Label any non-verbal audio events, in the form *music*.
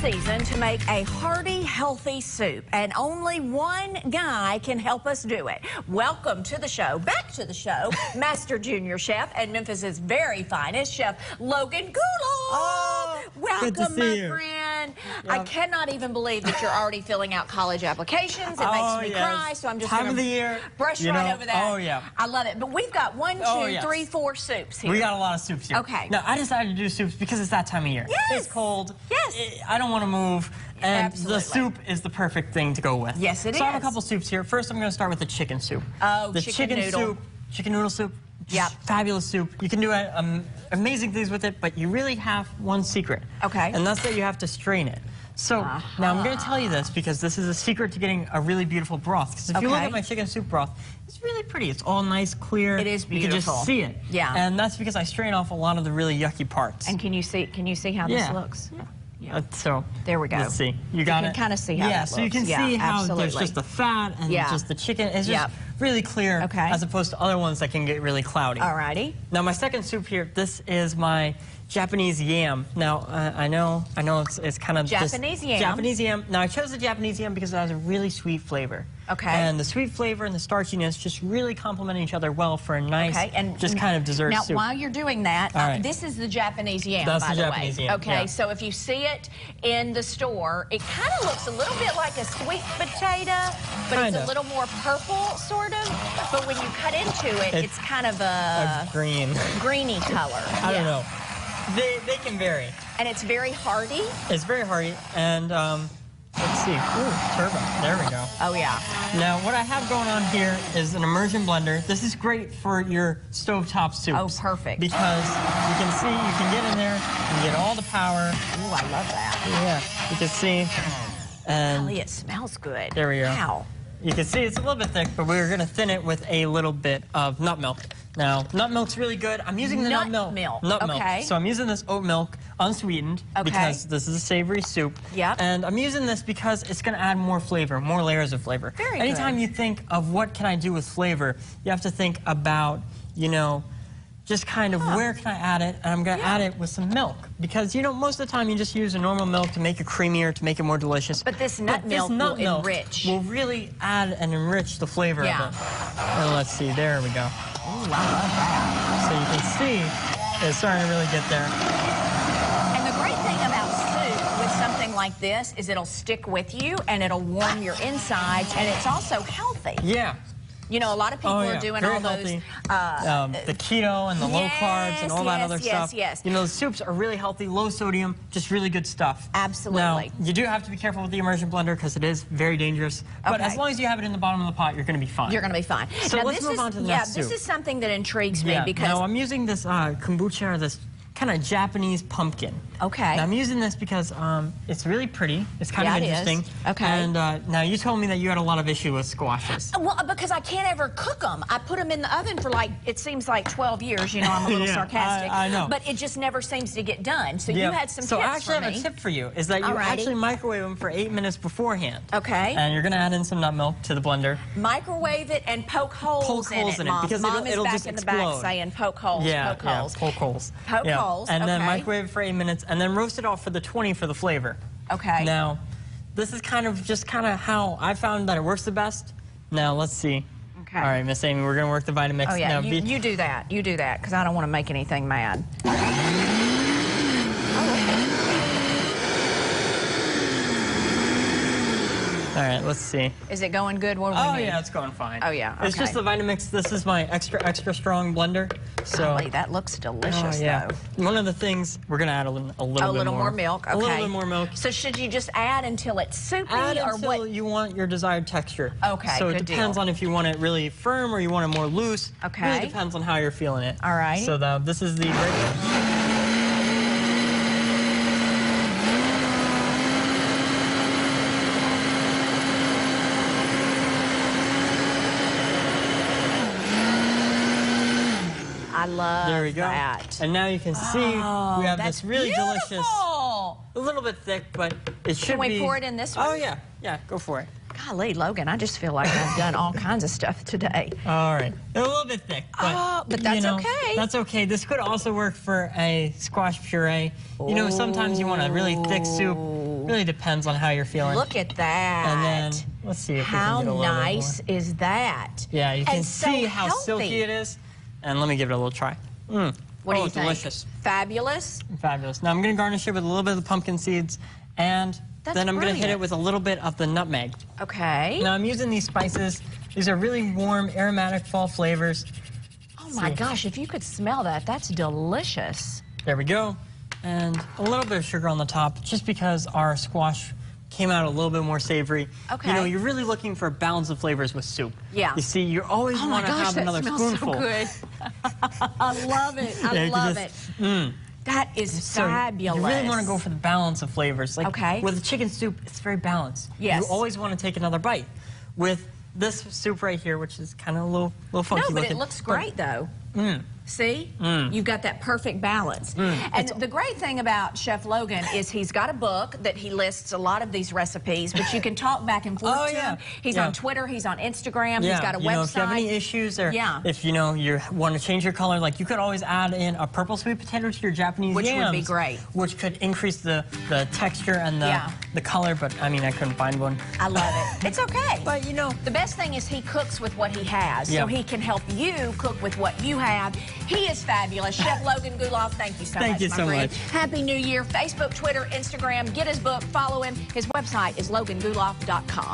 season to make a hearty, healthy soup, and only one guy can help us do it. Welcome to the show, back to the show, *laughs* Master Junior Chef and Memphis's very finest chef, Logan Guleff. Oh, Welcome, good to see my you. friend. I cannot even believe that you're already filling out college applications. It Oh, makes me yes. cry, so I'm just Time of the year, brush you right know. over that. Oh, yeah. I love it. But we've got one, two, Oh, yes. three, four soups here. We got a lot of soups here. Okay. Now, I decided to do soups because it's that time of year. Yes. It's cold. Yes. I- I don't want to move. And Absolutely. the soup is the perfect thing to go with. Yes, it so I have a couple soups here. First, I'm going to start with the chicken soup. Oh, the chicken noodle. soup, chicken noodle soup. Yep. Fabulous soup. You can do uh, um, amazing things with it, but you really have one secret. Okay. And that's that you have to strain it. So now I'm going to tell you this because this is a secret to getting a really beautiful broth. Because if you look at my chicken soup broth, it's really pretty. It's all nice, clear. It is beautiful. You can just see it. Yeah. And that's because I strain off a lot of the really yucky parts. And can you see? Can you see how yeah. this looks? Uh, so There we go. Let's see. You You got can it. kinda see how Yeah. so you can Yeah, see how there's just the fat and Yeah. just the chicken. It's just Yep. really clear. Okay. As opposed to other ones that can get really cloudy. Alrighty. Now my second soup here. This is my Japanese yam. Now uh, I know I know it's it's kind of Japanese yam. Japanese yam. Now I chose the Japanese yam because it has a really sweet flavor. Okay. And the sweet flavor and the starchiness just really complement each other well for a nice, Okay, and just kind of dessert now, soup. while you're doing that, uh, right. this is the Japanese yam, That's by the the, Japanese way. yam, okay, yeah. so if you see it in the store, it kind of looks a little bit like a sweet potato, but it's Kinda. a little more purple, sort of. But when you cut into it, it's, It's kind of a a green. *laughs* greeny color. I Yeah. don't know. They they can vary. And it's very hardy? It's very hearty, and um, let's see. Ooh, turbo. There we go. Oh yeah. Now, what I have going on here is an immersion blender. This is great for your stovetop soups. Oh, perfect. Because you can see, you can get in there, you can get all the power. Ooh, I love that. Yeah, you can see. And Golly, it smells good. there we go. Wow. You can see it's a little bit thick, but we're going to thin it with a little bit of nut milk. Now, nut milk's really good. I'm using the nut, Nut milk. milk, Nut okay. milk. So I'm using this oat milk, unsweetened, Okay. because this is a savory soup. Yep. And I'm using this because it's going to add more flavor, more layers of flavor. Very Anytime good. you think of what can I do with flavor, you have to think about, you know, just kind of where can I add it, and I'm going to Yeah. add it with some milk. Because, you know, most of the time you just use a normal milk to make it creamier, to make it more delicious. But this nut this milk nut will milk enrich. will really add and enrich the flavor Yeah. of it. And let's see, there we go. Ooh, I love that. So you can see it's starting to really get there. And the great thing about soup with something like this is it'll stick with you and it'll warm your insides and it's also healthy. Yeah. You know, a lot of people Oh, are doing Very all those. Uh, Um, the keto and the low carbs and all that yes, other yes, stuff. yes. You know, the soups are really healthy, low sodium, just really good stuff. Absolutely. Now, you do have to be careful with the immersion blender because it is very dangerous. But Okay. as long as you have it in the bottom of the pot, you're going to be fine. you're going to be fine. So now, let's move is, on to the yeah, next this is something that intrigues me yeah. because Now, I'm using this uh, kabocha, or this kind of Japanese pumpkin. Okay. Now, I'm using this because um, it's really pretty. It's kind Yeah, of it is. interesting. Okay. And uh, now you told me that you had a lot of issue with squashes. Well, because I can't ever cook them. I put them in the oven for like, it seems like 12 years. You know, I'm a *laughs* little Yeah, sarcastic. I- I know. But it just never seems to get done. So you had some so tips I actually have me. a tip for you, is that you Alrighty. actually microwave them for eight minutes beforehand. Okay. And you're going to add in some nut milk to the blender. Microwave it and poke holes Poke in holes it, in it, Mom. because Mom it'll- is it'll back just in the back saying poke holes, yeah, poke holes. poke holes. Poke Yeah. Holes, And then okay. microwave for eight minutes, and then roast it off for the 20 for the flavor. Okay. Now, this is kind of just kind of how I found that it works the best. Now, let's see. Okay. All right, Miss Amy, we're going to work the Vitamix. Oh, yeah. Now, You, you do that. You do that because I don't want to make anything mad. All right, let's see. Is it going good? What do we Oh, need? yeah, it's going fine. Oh, yeah, It's just the Vitamix. This is my extra, extra strong blender. So, oh, Golly, that looks delicious, Oh, yeah. though. One of the things we're gonna add a little, a little A bit little more. more milk. Okay. A little bit more milk. So should you just add until it's soupy Add or until what? you want your desired texture. Okay, So it depends deal. on if you want it really firm or you want it more loose. Okay. Really depends on how you're feeling it. All right. So the, this is the love There we go. that. And now you can see Oh, we have this really delicious, beautiful. a little bit thick, but it should be. Can we be. pour it in this Oh yeah, yeah, go for it. Golly, Logan, I just feel like I've done all kinds of stuff today. *laughs* All right. They're a little bit thick, but, Oh, but you that's know, okay. That's okay. This could also work for a squash puree. You know, sometimes you want a really thick soup, Really depends on how you're feeling. Look at that. And then let's see if How we can get a little bit nice is that? Yeah, you can And so see how silky it is. And let me give it a little try. Mm. What do oh, you think? delicious. Fabulous. Fabulous. Now I'm going to garnish it with a little bit of the pumpkin seeds, and That's then I'm going to hit it with a little bit of the nutmeg. Okay. Now I'm using these spices. These are really warm, aromatic fall flavors. oh my see. gosh, if you could smell that, that's delicious. There we go. And a little bit of sugar on the top, just because our squash came out a little bit more savory. Okay. You know, you're really looking for a balance of flavors with soup. Yeah. You see, you always Oh my want to gosh, have that another smells spoonful. so good. *laughs* I love it. I Yeah, love just- it. That is So fabulous. You really want to go for the balance of flavors. Like Okay. with the chicken soup, it's very balanced. Yes. You always want to take another bite. With this soup right here, which is kind of a little, little funky No, but looking. it looks but- great though. Mm. See? Mm. You've got that perfect balance. Mm. And the great thing about Chef Logan is he's got a book that he lists a lot of these recipes, but you can talk back and forth Oh, to yeah. him. He's Yeah. on Twitter, he's on Instagram, Yeah, he's got a you website. know, if you have any issues or Yeah. if you know you want to change your color, like you could always add in a purple sweet potato to your Japanese Which would be great. Which could increase the, the texture and the Yeah. the color, but I mean I couldn't find one. I love it. It's okay. But you know, The best thing is he cooks with what he has, Yeah. so he can help you cook with what you have. He is fabulous. Chef Logan Guleff, thank you so Thank much, Thank you my so friend. much. Happy New Year. Facebook, Twitter, Instagram. Get his book, follow him. His website is loganguleff.com.